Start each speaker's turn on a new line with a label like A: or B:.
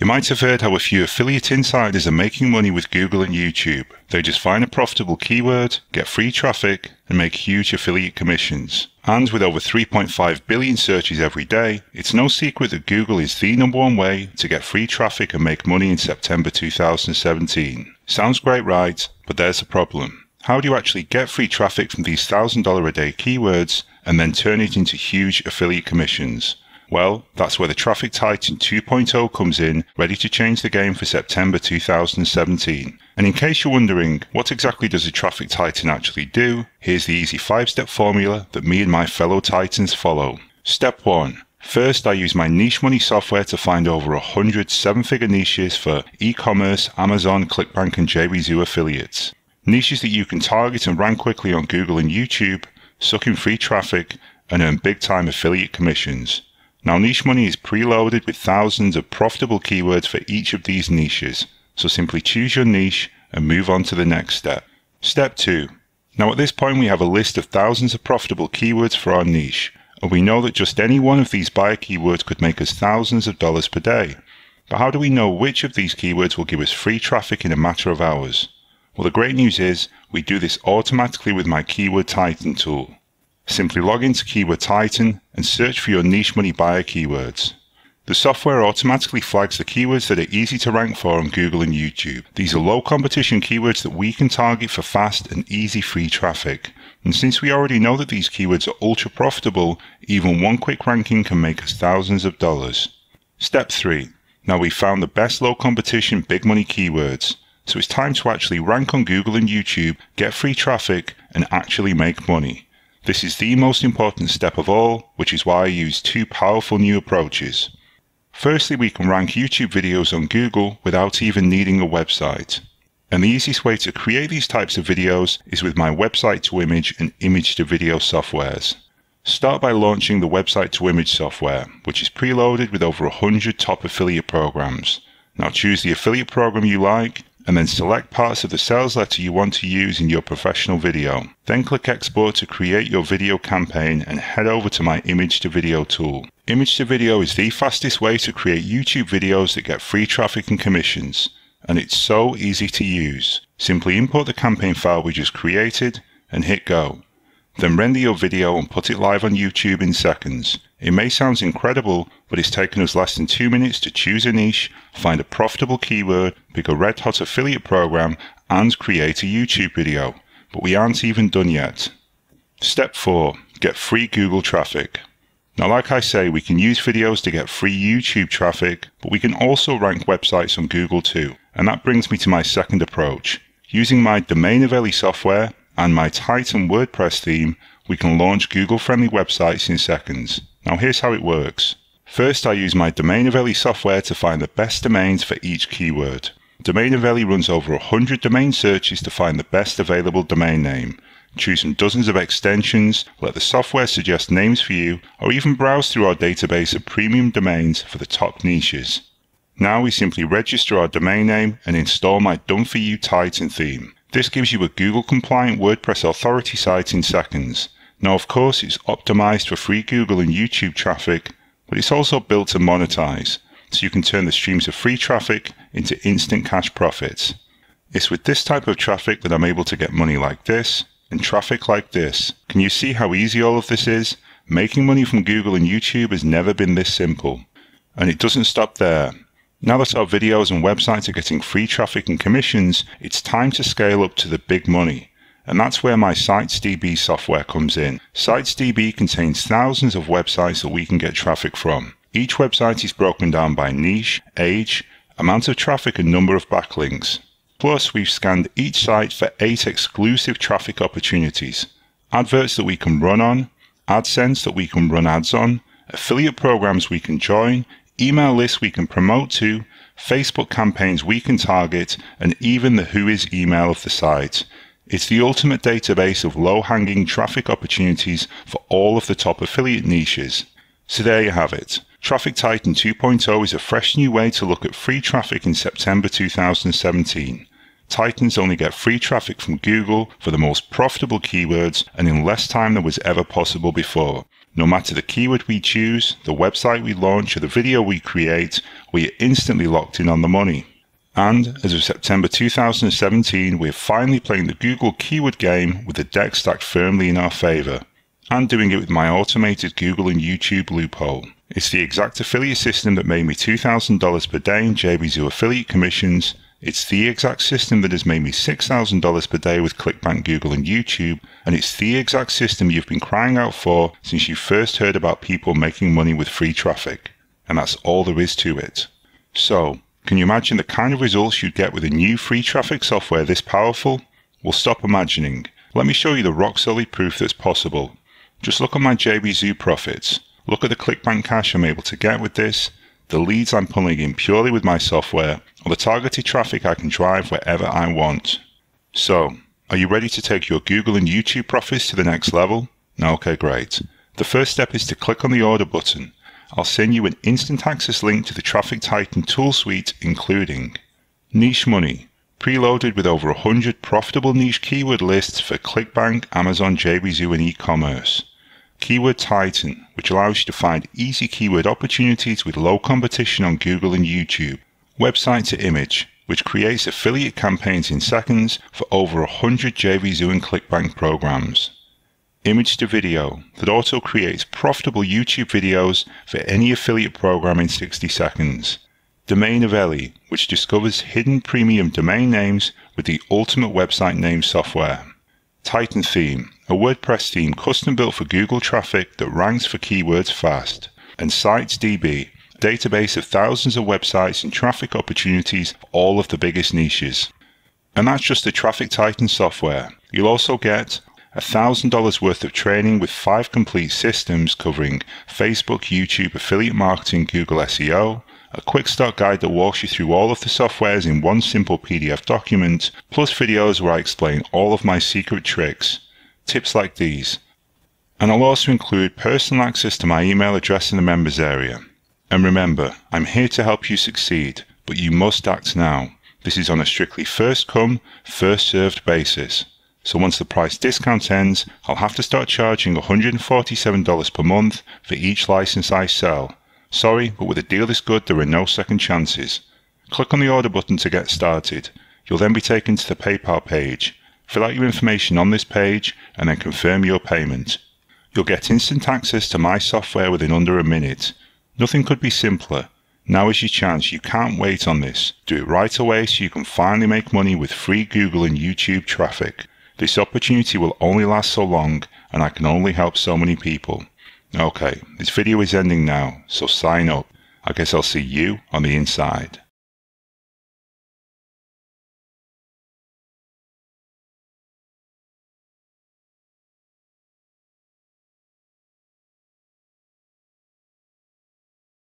A: You might have heard how a few affiliate insiders are making money with Google and YouTube. They just find a profitable keyword, get free traffic, and make huge affiliate commissions. And with over 3.5 billion searches every day, it's no secret that Google is the number one way to get free traffic and make money in September 2017. Sounds great, right? But there's a problem. How do you actually get free traffic from these $1,000 a day keywords and then turn it into huge affiliate commissions? Well, that's where the Traffic Titan 2.0 comes in, ready to change the game for September 2017. And in case you're wondering, what exactly does a Traffic Titan actually do? Here's the easy 5-step formula that me and my fellow Titans follow. Step 1. First, I use my niche money software to find over 100 seven-figure niches for e-commerce, Amazon, ClickBank and JVZoo affiliates. Niches that you can target and rank quickly on Google and YouTube, suck in free traffic, and earn big-time affiliate commissions. Now Niche Money is preloaded with thousands of profitable keywords for each of these niches, so simply choose your niche and move on to the next step. Step 2. Now at this point we have a list of thousands of profitable keywords for our niche, and we know that just any one of these buyer keywords could make us thousands of dollars per day. But how do we know which of these keywords will give us free traffic in a matter of hours? Well, the great news is we do this automatically with my Keyword Titan tool. Simply log into Keyword Titan and search for your niche money buyer keywords. The software automatically flags the keywords that are easy to rank for on Google and YouTube. These are low competition keywords that we can target for fast and easy free traffic. And since we already know that these keywords are ultra profitable, even one quick ranking can make us thousands of dollars. Step 3. Now we've found the best low competition big money keywords. So it's time to actually rank on Google and YouTube, get free traffic, and actually make money. This is the most important step of all, which is why I use two powerful new approaches. Firstly, we can rank YouTube videos on Google without even needing a website. And the easiest way to create these types of videos is with my website to image and image to video softwares. Start by launching the website to image software, which is preloaded with over 100 top affiliate programs. Now choose the affiliate program you like and then select parts of the sales letter you want to use in your professional video. Then click export to create your video campaign and head over to my image to video tool. Image to video is the fastest way to create YouTube videos that get free traffic and commissions. And it's so easy to use. Simply import the campaign file we just created and hit go. Then render your video and put it live on YouTube in seconds. It may sound incredible, but it's taken us less than two minutes to choose a niche, find a profitable keyword, pick a red hot affiliate program, and create a YouTube video. But we aren't even done yet. Step 4. Get free Google traffic. Now, like I say, we can use videos to get free YouTube traffic, but we can also rank websites on Google too. And that brings me to my second approach. Using my Domainovelli software and my Titan WordPress theme, we can launch Google friendly websites in seconds. Now here's how it works. First, I use my Domainovelli software to find the best domains for each keyword. Domainovelli runs over 100 domain searches to find the best available domain name. Choose from dozens of extensions, let the software suggest names for you, or even browse through our database of premium domains for the top niches. Now we simply register our domain name and install my Done For You Titan theme. This gives you a Google compliant WordPress authority site in seconds. Now, of course, it's optimized for free Google and YouTube traffic, but it's also built to monetize, so you can turn the streams of free traffic into instant cash profits. It's with this type of traffic that I'm able to get money like this and traffic like this. Can you see how easy all of this is? Making money from Google and YouTube has never been this simple. And it doesn't stop there. Now that our videos and websites are getting free traffic and commissions, it's time to scale up to the big money. And that's where my SitesDB software comes in. SitesDB contains thousands of websites that we can get traffic from. Each website is broken down by niche, age, amount of traffic and number of backlinks. Plus, we've scanned each site for eight exclusive traffic opportunities. Adverts that we can run on, AdSense that we can run ads on, affiliate programs we can join, email lists we can promote to, Facebook campaigns we can target, and even the Whois email of the site. It's the ultimate database of low-hanging traffic opportunities for all of the top affiliate niches. So there you have it. Traffic Titan 2.0 is a fresh new way to look at free traffic in September 2017. Titans only get free traffic from Google for the most profitable keywords and in less time than was ever possible before. No matter the keyword we choose, the website we launch, or the video we create, we are instantly locked in on the money. And as of September 2017, we're finally playing the Google keyword game with the deck stacked firmly in our favor, and doing it with my automated Google and YouTube loophole. It's the exact affiliate system that made me $2,000 per day in JVZoo affiliate commissions. It's the exact system that has made me $6,000 per day with ClickBank, Google, and YouTube. And it's the exact system you've been crying out for since you first heard about people making money with free traffic. And that's all there is to it. So, can you imagine the kind of results you'd get with a new free traffic software this powerful? Well, stop imagining. Let me show you the rock solid proof that's possible. Just look at my JVZoo profits. Look at the ClickBank cash I'm able to get with this, the leads I'm pulling in purely with my software, or the targeted traffic I can drive wherever I want. So, are you ready to take your Google and YouTube profits to the next level? Okay, great. The first step is to click on the order button I'll send you an instant access link to the Traffic Titan tool suite, including Niche Money, preloaded with over 100 profitable niche keyword lists for ClickBank, Amazon, JVZoo, and e-commerce. Keyword Titan, which allows you to find easy keyword opportunities with low competition on Google and YouTube. Website to Image, which creates affiliate campaigns in seconds for over 100 JVZoo and ClickBank programs image to video that auto creates profitable YouTube videos for any affiliate program in 60 seconds. Domainovelli, which discovers hidden premium domain names with the ultimate website name software. Titan Theme, a WordPress theme custom built for Google traffic that ranks for keywords fast. And SitesDB, a database of thousands of websites and traffic opportunities for all of the biggest niches. And that's just the Traffic Titan software. You'll also get $1,000 worth of training with five complete systems covering Facebook, YouTube, affiliate marketing, Google SEO, a quick start guide that walks you through all of the softwares in one simple PDF document, plus videos where I explain all of my secret tricks. Tips like these. And I'll also include personal access to my email address in the members area. And remember, I'm here to help you succeed, but you must act now. This is on a strictly first come, first served basis. So once the price discount ends, I'll have to start charging $147 per month for each license I sell. Sorry, but with a deal this good, there are no second chances. Click on the order button to get started. You'll then be taken to the PayPal page. Fill out your information on this page and then confirm your payment. You'll get instant access to my software within under a minute. Nothing could be simpler. Now is your chance. You can't wait on this. Do it right away so you can finally make money with free Google and YouTube traffic. This opportunity will only last so long, and I can only help so many people. Okay, this video is ending now, so sign up. I guess I'll see you on the inside.